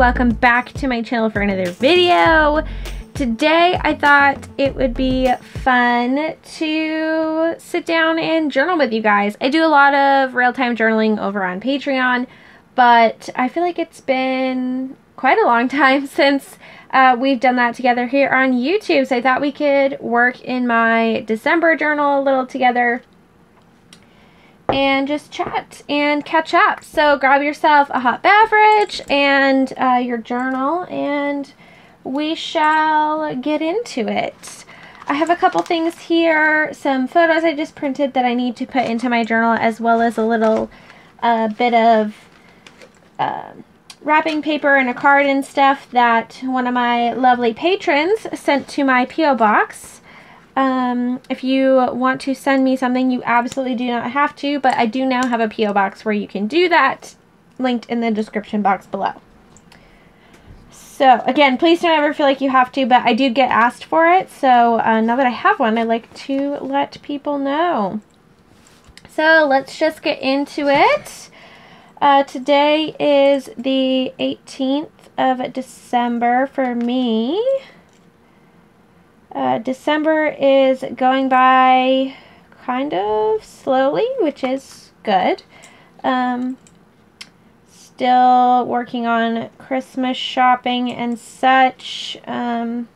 welcome back to my channel for another video. Today I thought it would be fun to sit down and journal with you guys. I do a lot of real-time journaling over on Patreon, but I feel like it's been quite a long time since uh, we've done that together here on YouTube. So I thought we could work in my December journal a little together and just chat and catch up. So grab yourself a hot beverage and uh, your journal and we shall get into it. I have a couple things here, some photos I just printed that I need to put into my journal as well as a little uh, bit of uh, wrapping paper and a card and stuff that one of my lovely patrons sent to my P.O. box. Um, if you want to send me something, you absolutely do not have to, but I do now have a P.O. box where you can do that, linked in the description box below. So, again, please don't ever feel like you have to, but I do get asked for it, so uh, now that I have one, I like to let people know. So, let's just get into it. Uh, today is the 18th of December for me. Uh, December is going by kind of slowly, which is good. Um, still working on Christmas shopping and such. Um,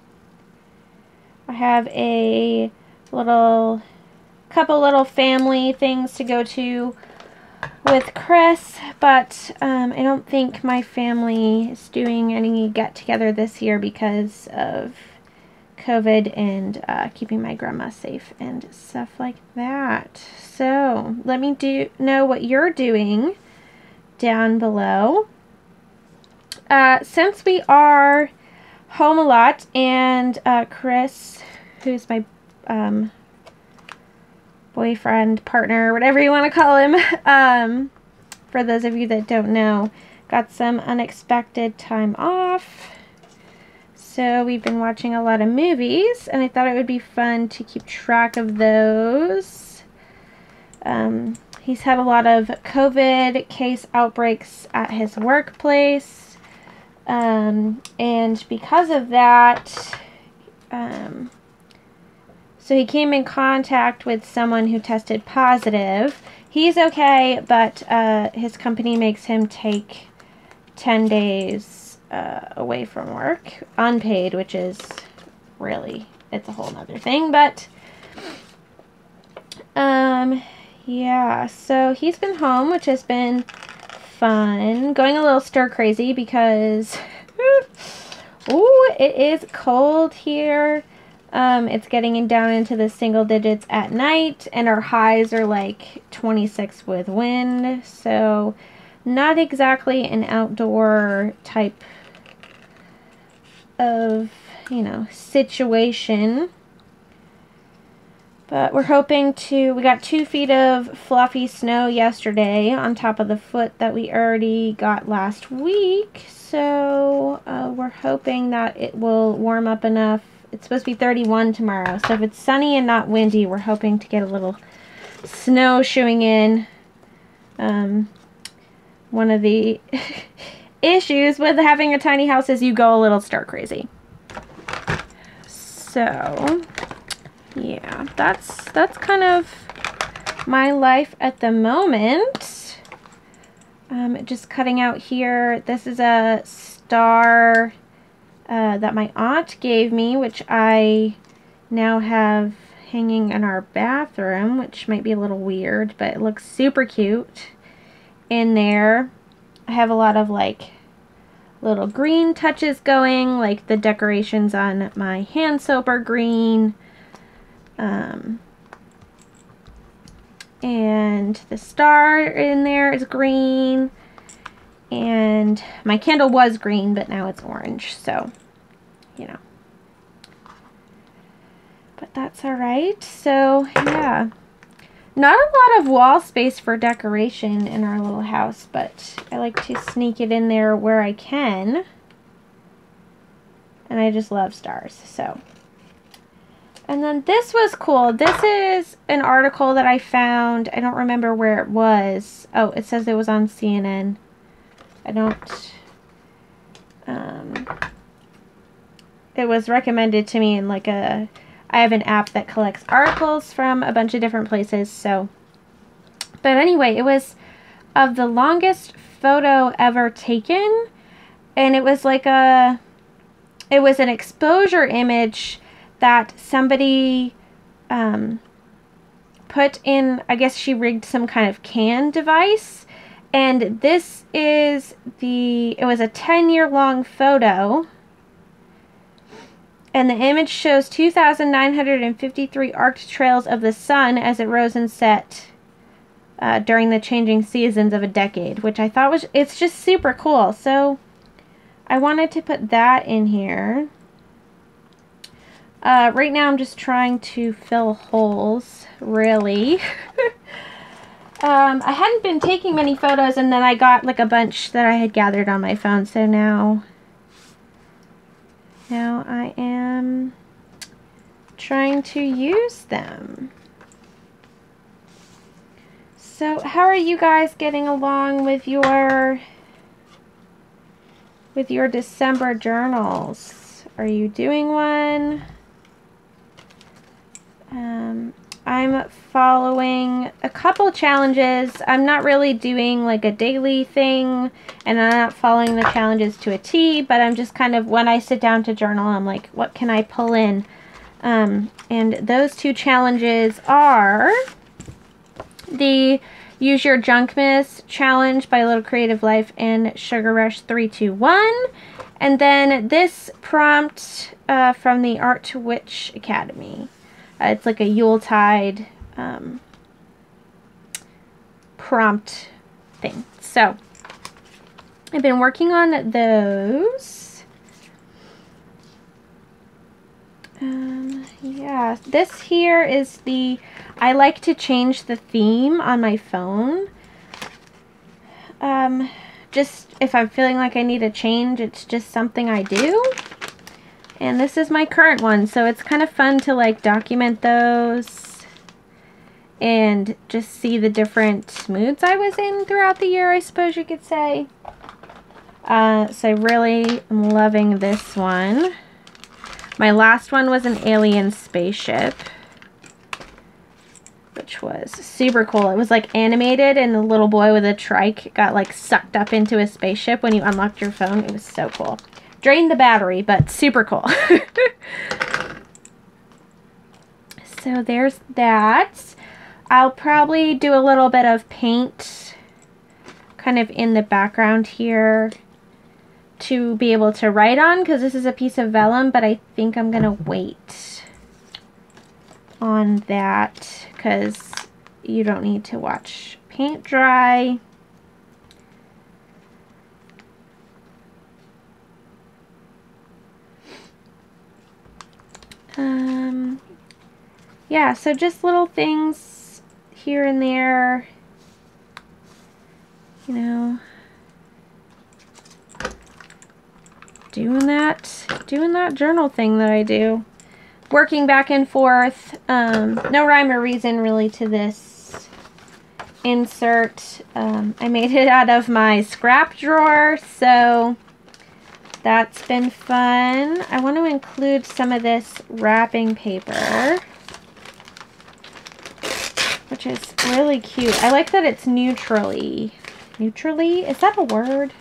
I have a little, couple little family things to go to with Chris, but um, I don't think my family is doing any get together this year because of COVID and uh, keeping my grandma safe and stuff like that. So let me do know what you're doing down below. Uh, since we are home a lot and uh, Chris, who's my um, boyfriend, partner, whatever you want to call him, um, for those of you that don't know, got some unexpected time off so we've been watching a lot of movies, and I thought it would be fun to keep track of those. Um, he's had a lot of COVID case outbreaks at his workplace. Um, and because of that, um, so he came in contact with someone who tested positive. He's okay, but uh, his company makes him take 10 days uh, away from work, unpaid, which is really, it's a whole nother thing, but, um, yeah, so he's been home, which has been fun, going a little stir crazy because, ooh, it is cold here, um, it's getting down into the single digits at night, and our highs are like 26 with wind, so not exactly an outdoor type of, you know, situation. But we're hoping to, we got two feet of fluffy snow yesterday on top of the foot that we already got last week. So uh, we're hoping that it will warm up enough. It's supposed to be 31 tomorrow. So if it's sunny and not windy, we're hoping to get a little snow showing in. Um, one of the issues with having a tiny house is you go a little stir crazy. So, yeah, that's that's kind of my life at the moment. Um, just cutting out here. This is a star uh, that my aunt gave me, which I now have hanging in our bathroom, which might be a little weird, but it looks super cute in there. I have a lot of like little green touches going, like the decorations on my hand soap are green. Um, and the star in there is green. And my candle was green, but now it's orange, so, you know. But that's alright. So, yeah. Not a lot of wall space for decoration in our little house, but I like to sneak it in there where I can. And I just love stars, so. And then this was cool. This is an article that I found. I don't remember where it was. Oh, it says it was on CNN. I don't... um, it was recommended to me in like a I have an app that collects articles from a bunch of different places. So, but anyway, it was of the longest photo ever taken, and it was like a it was an exposure image that somebody um, put in. I guess she rigged some kind of can device. And this is the, it was a 10 year long photo and the image shows 2,953 arced trails of the sun as it rose and set uh, during the changing seasons of a decade, which I thought was, it's just super cool. So I wanted to put that in here. Uh, right now I'm just trying to fill holes, really. um, I hadn't been taking many photos and then I got like a bunch that I had gathered on my phone, so now now I am trying to use them. So how are you guys getting along with your with your December journals? Are you doing one? Um, I'm following a couple challenges. I'm not really doing like a daily thing and I'm not following the challenges to a T, but I'm just kind of, when I sit down to journal, I'm like, what can I pull in? Um, and those two challenges are the Use Your Junk challenge by Little Creative Life and Sugar Rush 321. And then this prompt uh, from the Art to Witch Academy. Uh, it's like a Yuletide um, prompt thing. So I've been working on those. Um, yeah, this here is the, I like to change the theme on my phone. Um, just if I'm feeling like I need a change, it's just something I do. And this is my current one, so it's kind of fun to like document those and just see the different moods I was in throughout the year, I suppose you could say. Uh, so I really am loving this one. My last one was an alien spaceship, which was super cool. It was like animated and the little boy with a trike got like sucked up into a spaceship when you unlocked your phone. It was so cool. Drained the battery, but super cool. so there's that. I'll probably do a little bit of paint kind of in the background here to be able to write on because this is a piece of vellum, but I think I'm going to wait on that because you don't need to watch paint dry. Um, yeah, so just little things here and there, you know, doing that, doing that journal thing that I do. Working back and forth, um, no rhyme or reason really to this insert. Um, I made it out of my scrap drawer, so that's been fun. I want to include some of this wrapping paper, which is really cute. I like that it's neutrally. Neutrally? Is that a word?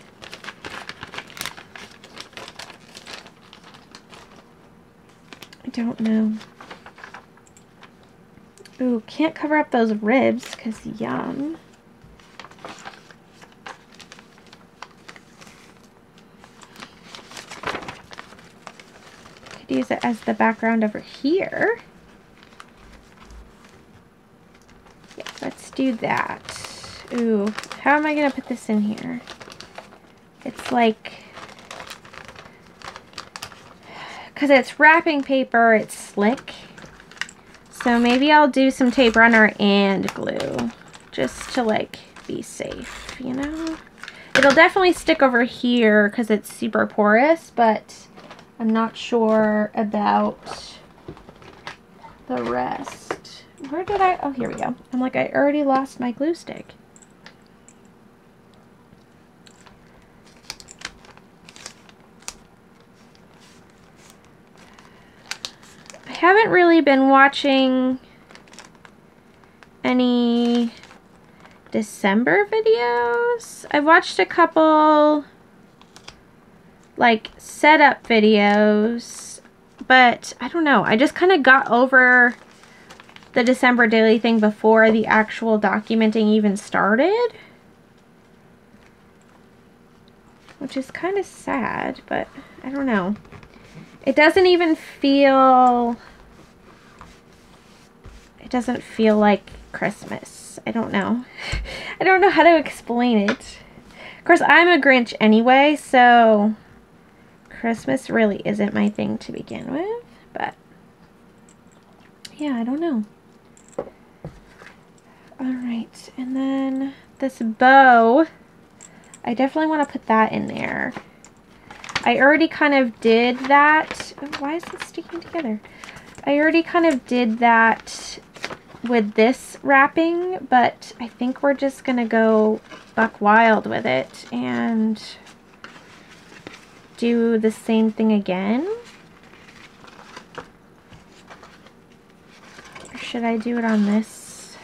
I don't know. Ooh, can't cover up those ribs because yum. Use it as the background over here. Yeah, let's do that. Ooh, how am I going to put this in here? It's like, because it's wrapping paper, it's slick. So maybe I'll do some tape runner and glue just to like be safe, you know? It'll definitely stick over here because it's super porous, but I'm not sure about the rest. Where did I? Oh, here we go. I'm like, I already lost my glue stick. I haven't really been watching any December videos. I've watched a couple like setup videos, but I don't know. I just kind of got over the December daily thing before the actual documenting even started. Which is kind of sad, but I don't know. It doesn't even feel... It doesn't feel like Christmas. I don't know. I don't know how to explain it. Of course, I'm a Grinch anyway, so Christmas really isn't my thing to begin with, but yeah, I don't know. Alright, and then this bow, I definitely want to put that in there. I already kind of did that. Oh, why is it sticking together? I already kind of did that with this wrapping, but I think we're just going to go buck wild with it and do the same thing again? Or should I do it on this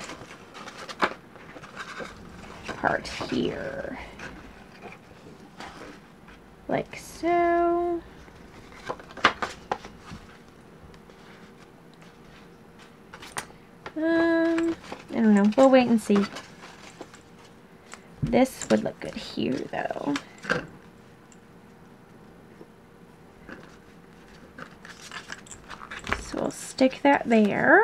part here? Like so. Um, I don't know. We'll wait and see. This would look good here, though. we'll stick that there.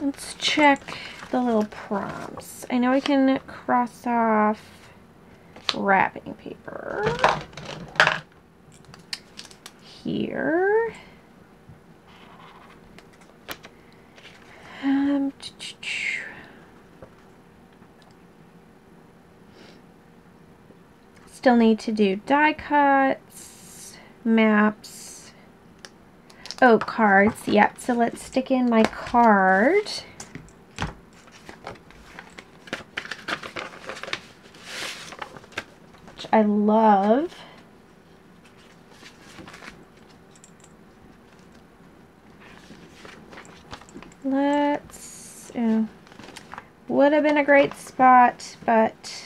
Let's check the little prompts. I know I can cross off wrapping paper here. Um, still need to do die cuts, maps, oh, cards, yep, so let's stick in my card. Which I love. Let's, oh, would have been a great spot, but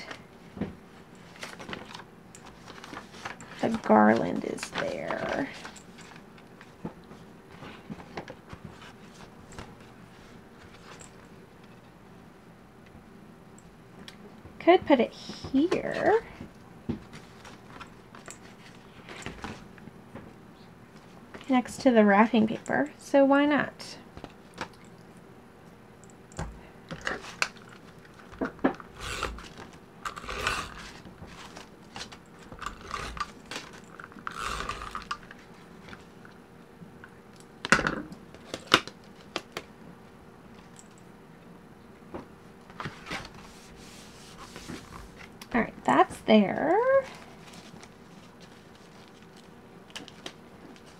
the garland is there. Could put it here. Next to the wrapping paper, so why not? There.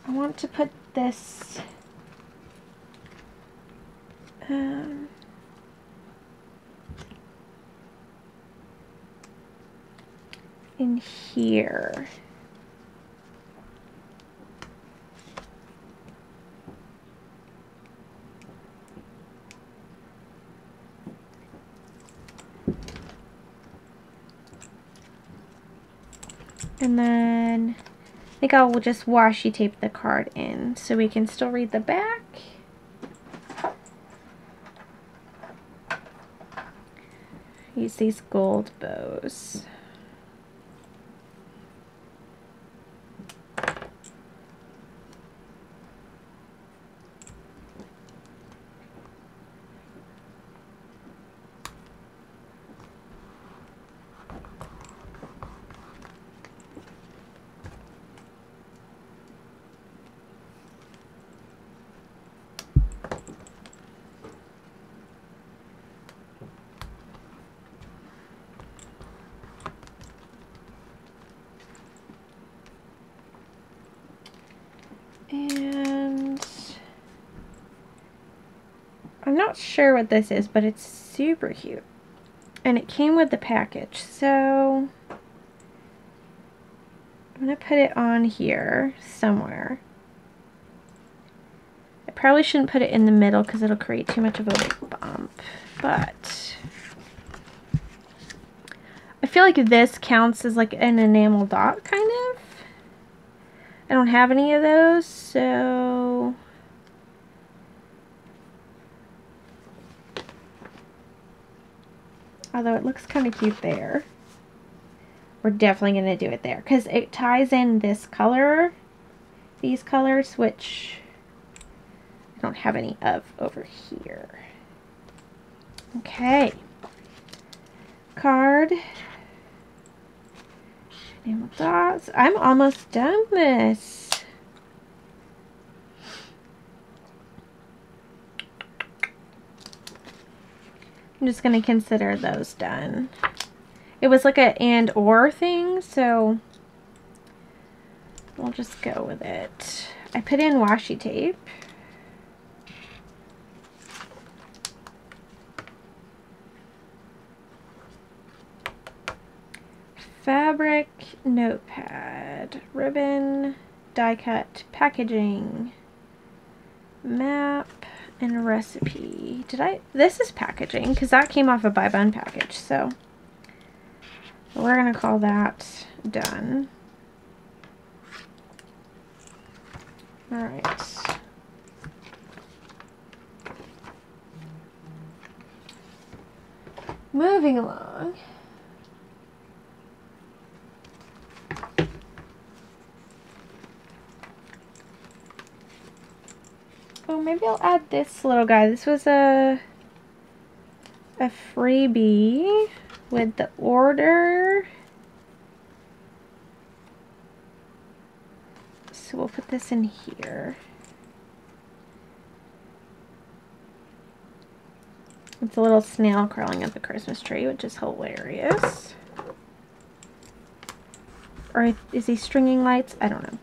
I want to put this um, in here. And then I think I will just washi tape the card in so we can still read the back. Use these gold bows. I'm not sure what this is, but it's super cute. And it came with the package, so I'm going to put it on here somewhere. I probably shouldn't put it in the middle because it'll create too much of a bump, but I feel like this counts as like an enamel dot kind of. I don't have any of those, so although it looks kind of cute there. We're definitely going to do it there because it ties in this color, these colors, which I don't have any of over here. Okay. Card. Enamel dots. I'm almost done this. I'm just going to consider those done. It was like a and or thing, so we'll just go with it. I put in washi tape. Fabric notepad, ribbon, die cut, packaging, map, and recipe. Did I? This is packaging because that came off a Buy Bun package. So we're going to call that done. All right. Moving along. Oh, maybe I'll add this little guy. This was a a freebie with the order. So we'll put this in here. It's a little snail crawling up the Christmas tree, which is hilarious. Or is he stringing lights? I don't know.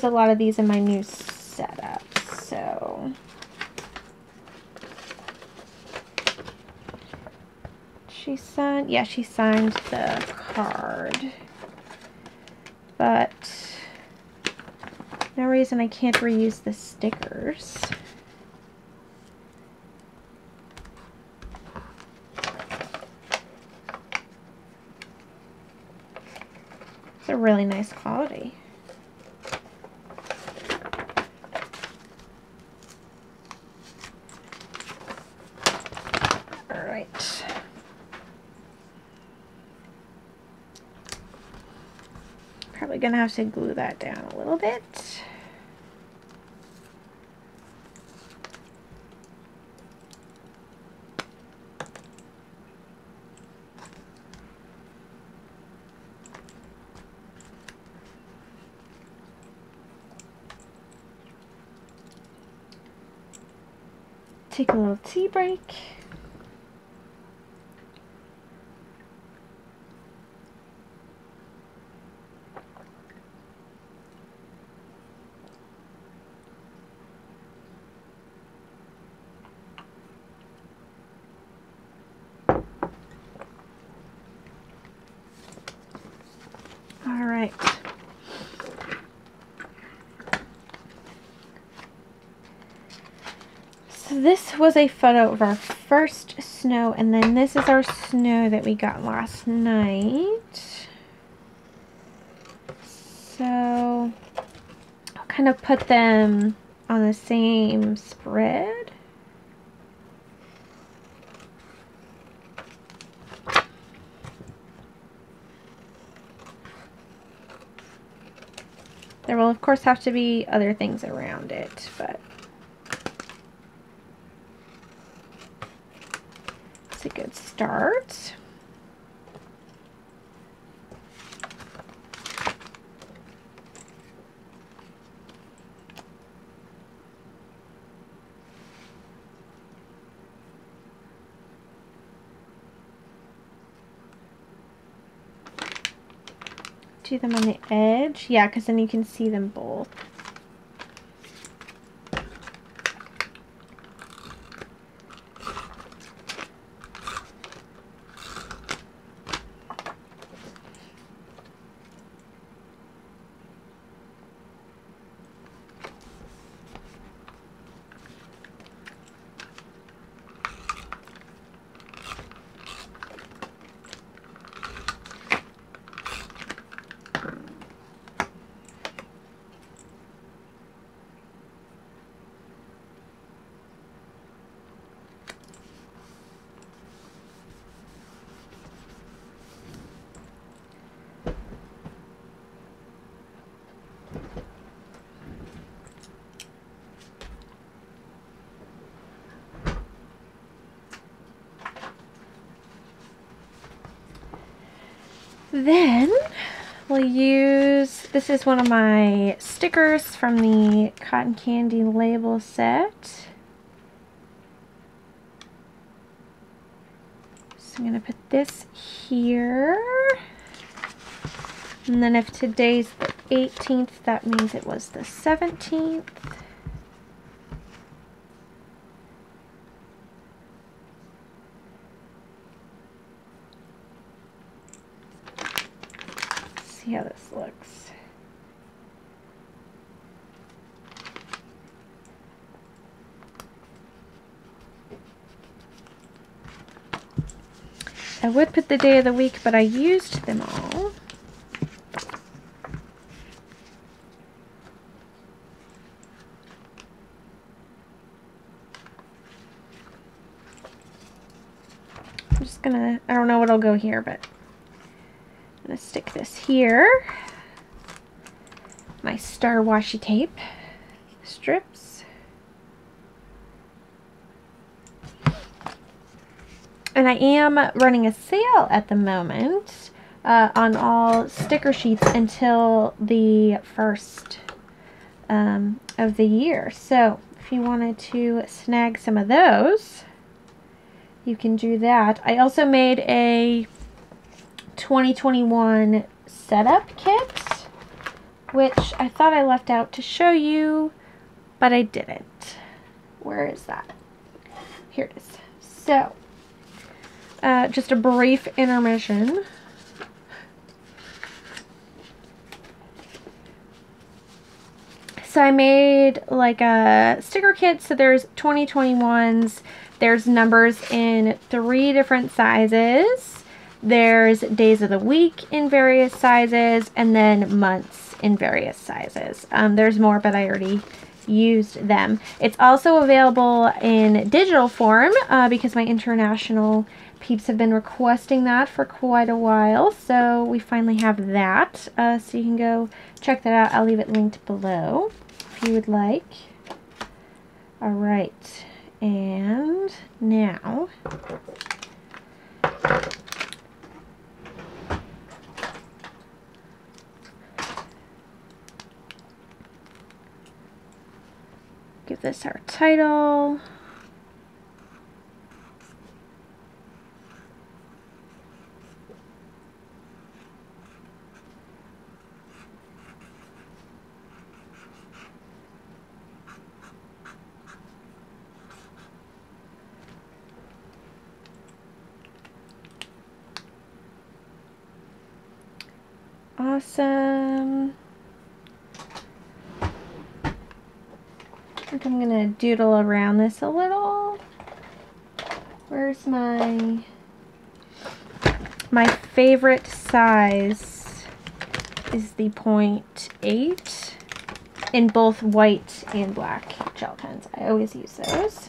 use a lot of these in my new setup, so... She signed, yeah, she signed the card. But no reason I can't reuse the stickers. It's a really nice quality. Going to have to glue that down a little bit. Take a little tea break. this was a photo of our first snow, and then this is our snow that we got last night. So, I'll kind of put them on the same spread. There will, of course, have to be other things around it, but start. Do them on the edge. Yeah, because then you can see them both. Then we'll use, this is one of my stickers from the Cotton Candy label set. So I'm going to put this here. And then if today's the 18th, that means it was the 17th. see how this looks. I would put the day of the week, but I used them all. I'm just gonna, I don't know what'll go here, but I'm to stick this here. My star washi tape And I am running a sale at the moment uh, on all sticker sheets until the first um, of the year. So if you wanted to snag some of those, you can do that. I also made a 2021 setup kit, which I thought I left out to show you, but I didn't. Where is that? Here it is. So, uh, just a brief intermission. So I made like a sticker kit. So there's 2021s. There's numbers in three different sizes. There's days of the week in various sizes and then months in various sizes. Um, there's more, but I already used them. It's also available in digital form uh, because my international peeps have been requesting that for quite a while. So we finally have that. Uh, so you can go check that out. I'll leave it linked below if you would like. All right. And now give this our title. Awesome. I think I'm going to doodle around this a little. Where's my, my favorite size is the 0.8 in both white and black gel pens. I always use those.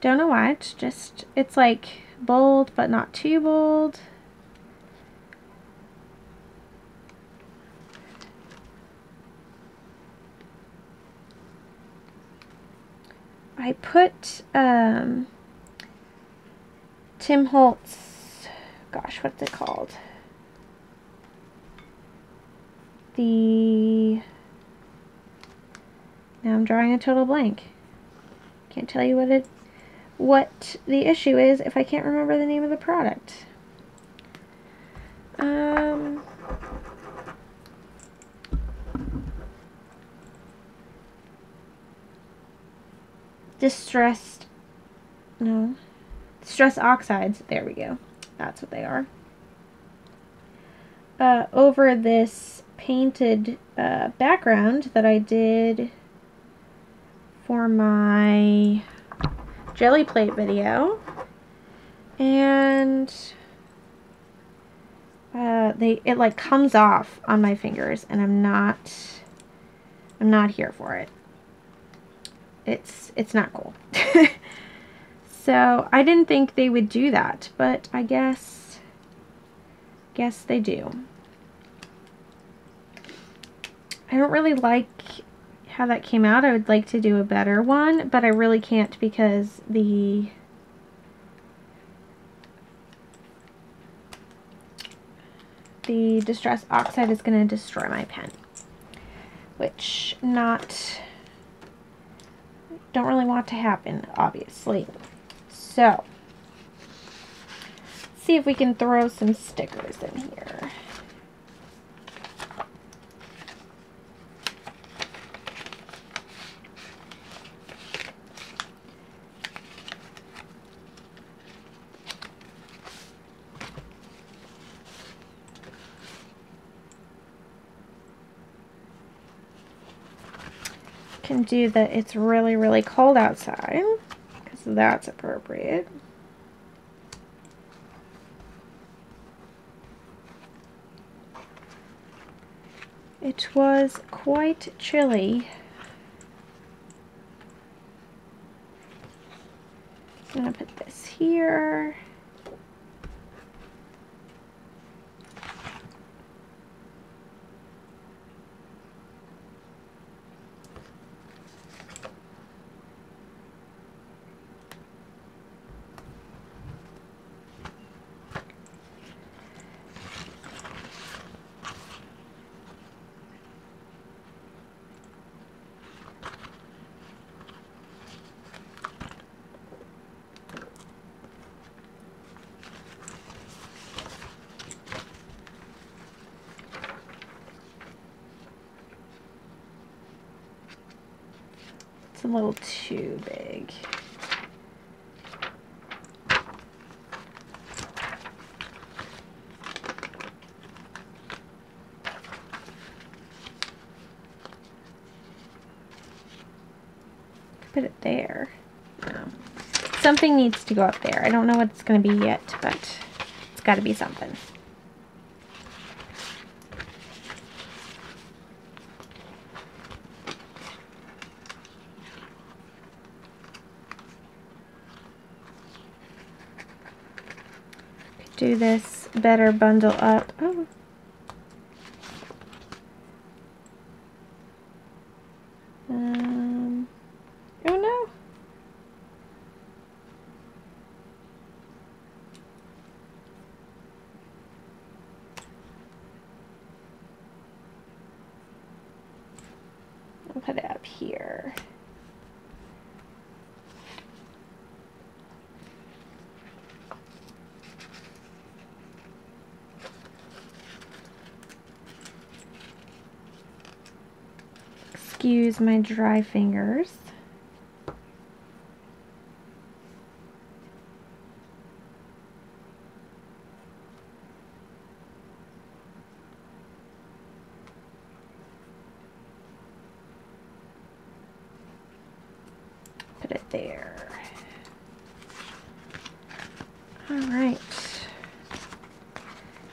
Don't know why, it's just, it's like bold but not too bold. I put um, Tim Holtz, gosh, what's it called? The, now I'm drawing a total blank. Can't tell you what it, what the issue is if I can't remember the name of the product. Um, distressed, no, stress oxides. There we go. That's what they are. Uh, over this painted uh, background that I did for my jelly plate video. And uh, they it like comes off on my fingers and I'm not I'm not here for it. It's it's not cool. so I didn't think they would do that, but I guess guess they do. I don't really like how that came out. I would like to do a better one, but I really can't because the the Distress Oxide is going to destroy my pen. Which, not, don't really want to happen, obviously. So, see if we can throw some stickers in here. Can do that it's really, really cold outside, because that's appropriate. It was quite chilly. I'm going to put this here. A little too big. Put it there. No. Something needs to go up there. I don't know what it's going to be yet, but it's got to be something. This better bundle up. Oh. Um, oh no. I'll put it up here. Excuse my dry fingers. Put it there. All right.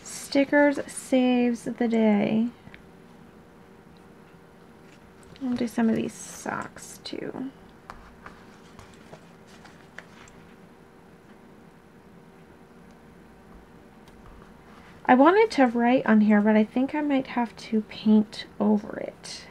Stickers saves the day. I'll do some of these socks too. I wanted to write on here, but I think I might have to paint over it.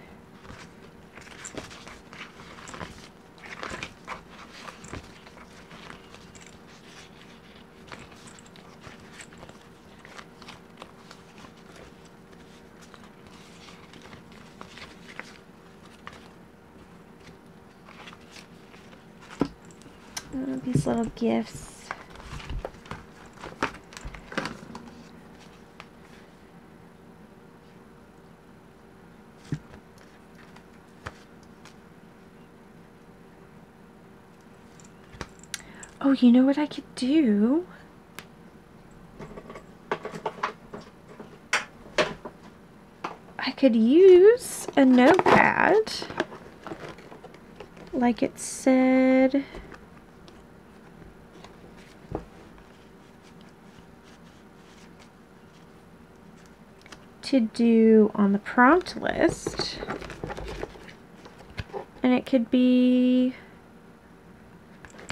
little gifts. Oh, you know what I could do? I could use a notepad like it said to do on the prompt list and it could be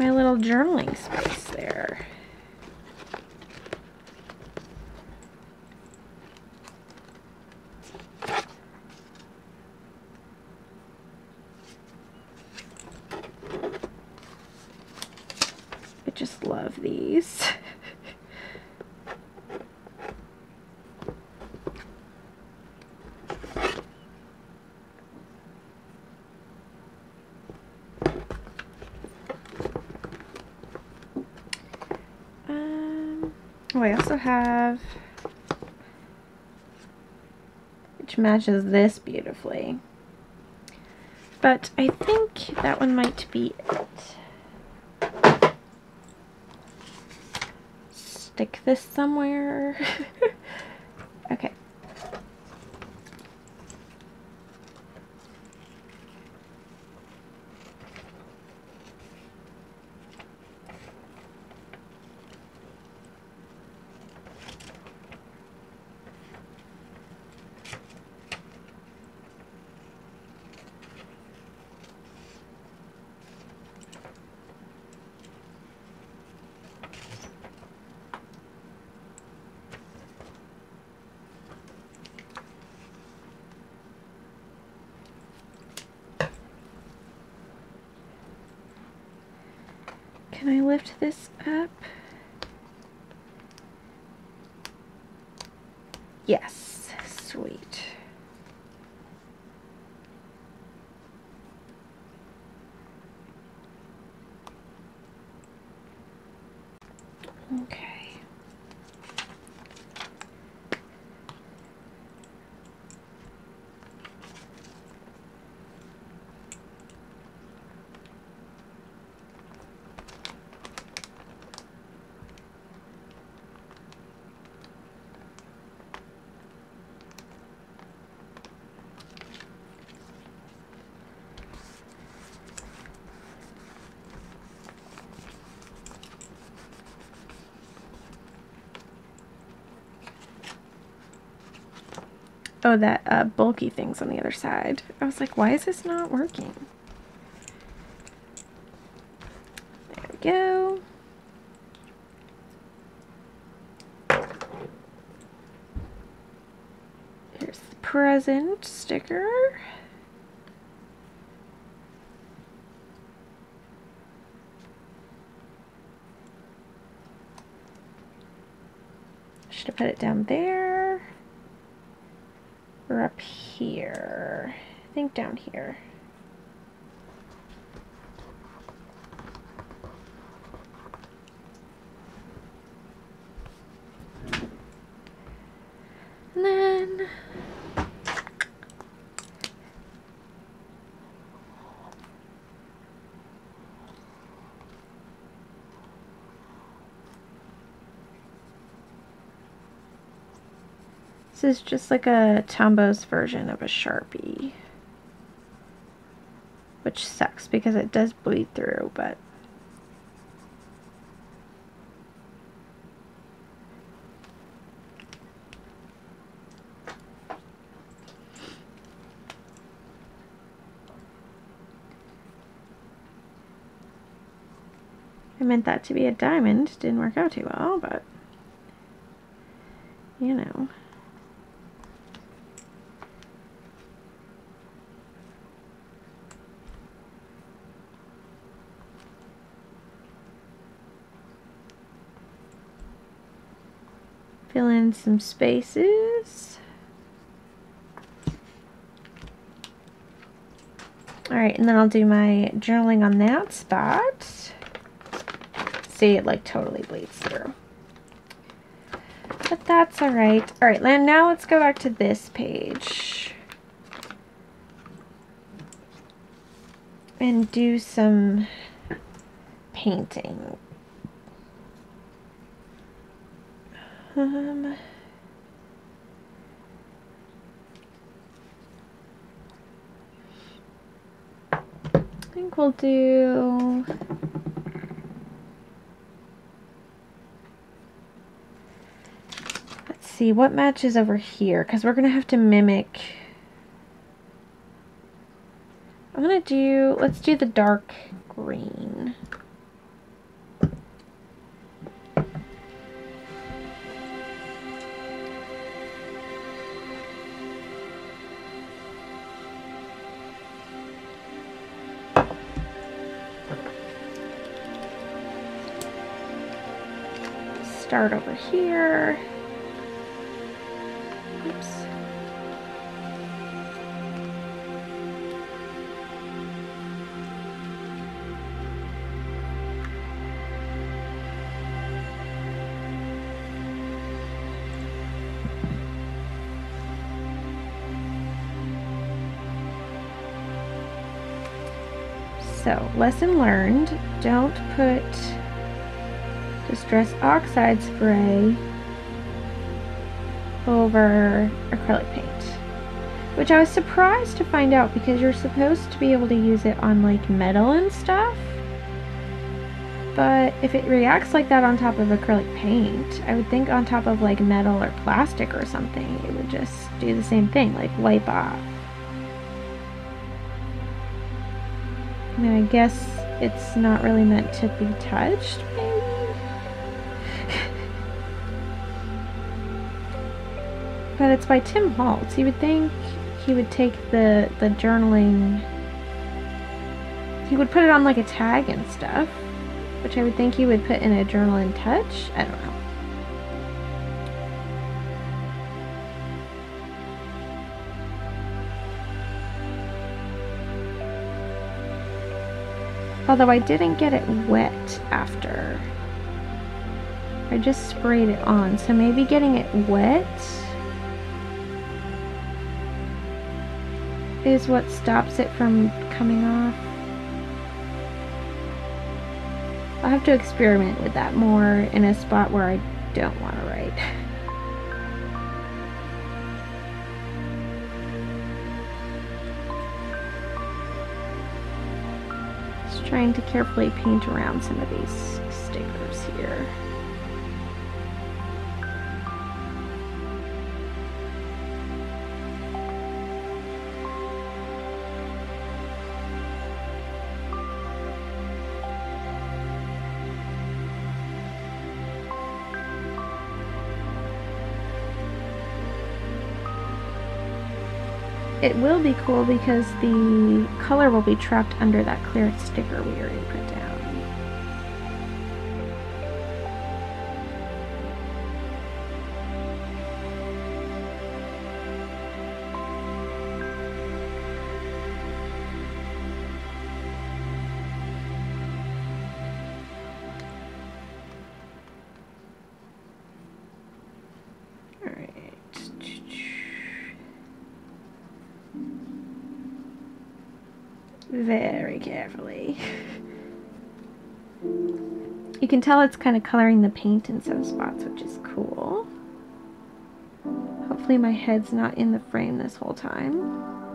my little journaling space there. I just love these. um, oh, I also have, which matches this beautifully. But I think that one might be it. Stick this somewhere. okay. Can I lift this up? Oh, that uh, bulky thing's on the other side. I was like, why is this not working? There we go. Here's the present sticker. Should have put it down there. Or up here. I think down here. And then This is just like a Tombow's version of a Sharpie. Which sucks because it does bleed through, but I meant that to be a diamond. Didn't work out too well, but you know. Fill in some spaces. Alright, and then I'll do my journaling on that spot. See, it like totally bleeds through. But that's alright. Alright, and now let's go back to this page. And do some painting. Um, I think we'll do Let's see what matches over here? Because we're gonna have to mimic. I'm gonna do let's do the dark green start over here. Oops. So, lesson learned, don't put Distress Oxide spray over acrylic paint. Which I was surprised to find out because you're supposed to be able to use it on like metal and stuff. But if it reacts like that on top of acrylic paint, I would think on top of like metal or plastic or something, it would just do the same thing, like wipe off. I mean, I guess it's not really meant to be touched, maybe? But it's by Tim Holtz. You would think he would take the, the journaling... He would put it on like a tag and stuff. Which I would think he would put in a journal in touch. I don't know. Although I didn't get it wet after. I just sprayed it on, so maybe getting it wet is what stops it from coming off. I'll have to experiment with that more in a spot where I don't want to write. Just trying to carefully paint around some of these stickers here. It will be cool because the color will be trapped under that clear sticker we already put down. Can tell it's kind of coloring the paint in some spots, which is cool. Hopefully my head's not in the frame this whole time.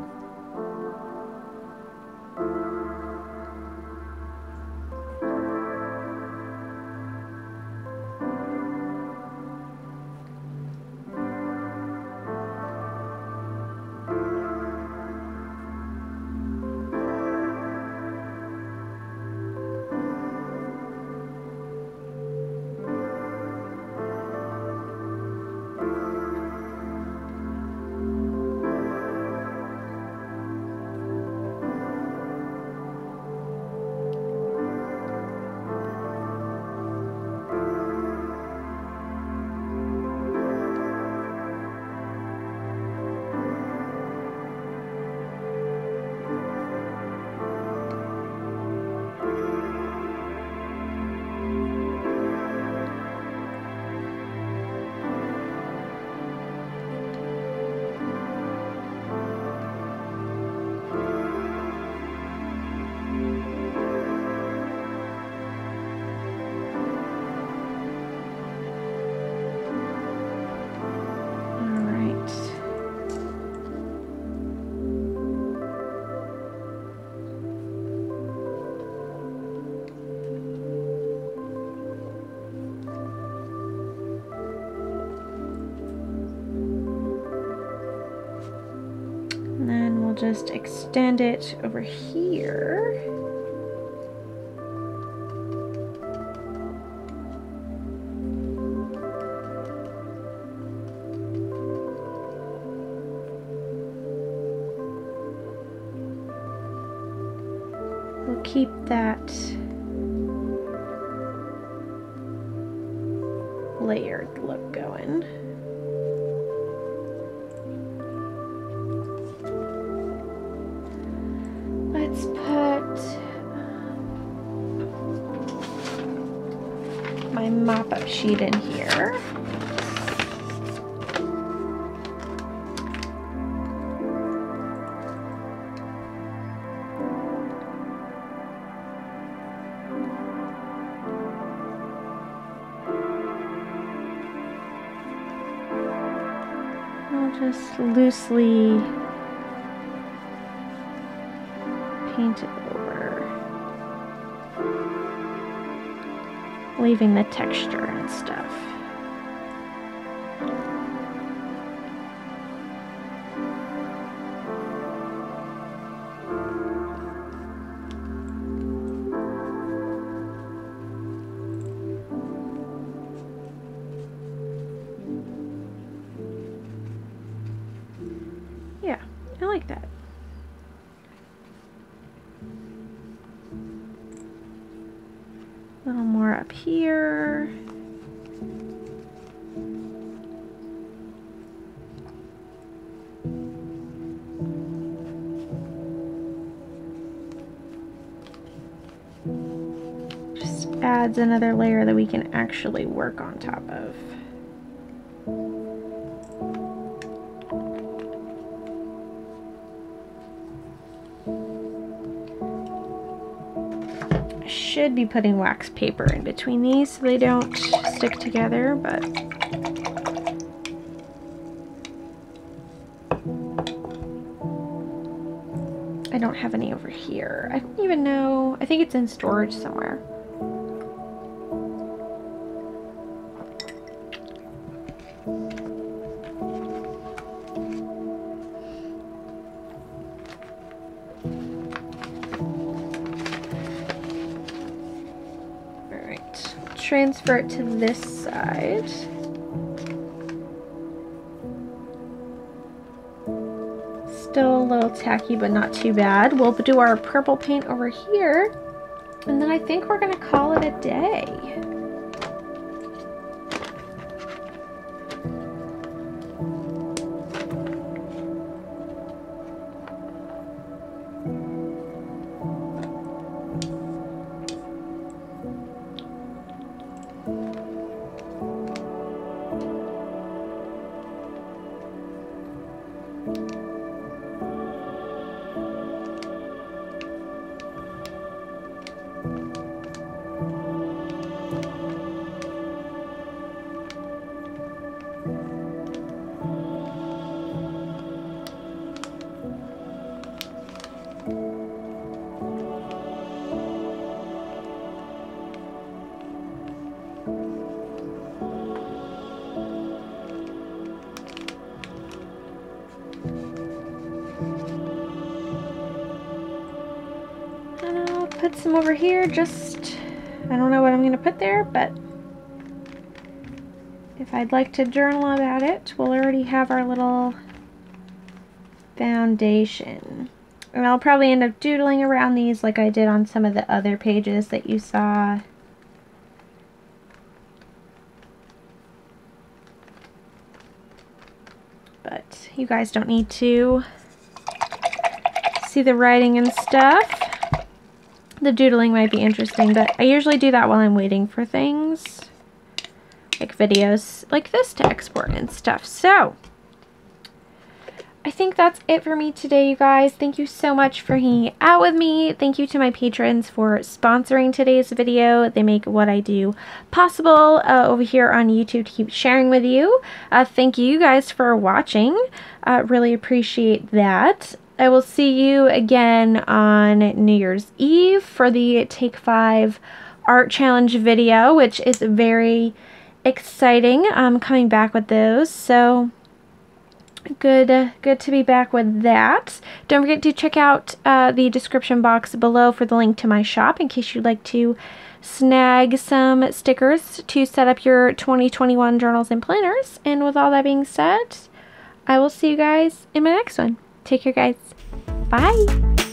We'll just extend it over here. The texture and stuff. Yeah, I like that. Adds another layer that we can actually work on top of. I should be putting wax paper in between these so they don't stick together, but I don't have any over here. I don't even know. I think it's in storage somewhere. Transfer it to this side. Still a little tacky, but not too bad. We'll do our purple paint over here. And then I think we're gonna call it a day. Here, just, I don't know what I'm going to put there, but if I'd like to journal about it, we'll already have our little foundation. And I'll probably end up doodling around these like I did on some of the other pages that you saw. But you guys don't need to see the writing and stuff. The doodling might be interesting, but I usually do that while I'm waiting for things. Like videos like this to export and stuff. So, I think that's it for me today, you guys. Thank you so much for hanging out with me. Thank you to my patrons for sponsoring today's video. They make what I do possible uh, over here on YouTube to keep sharing with you. Uh, thank you guys for watching. Uh, really appreciate that. I will see you again on New Year's Eve for the Take 5 Art Challenge video, which is very exciting. I'm coming back with those. So good good to be back with that don't forget to check out uh, the description box below for the link to my shop in case you'd like to snag some stickers to set up your 2021 journals and planners and with all that being said i will see you guys in my next one take care guys. Bye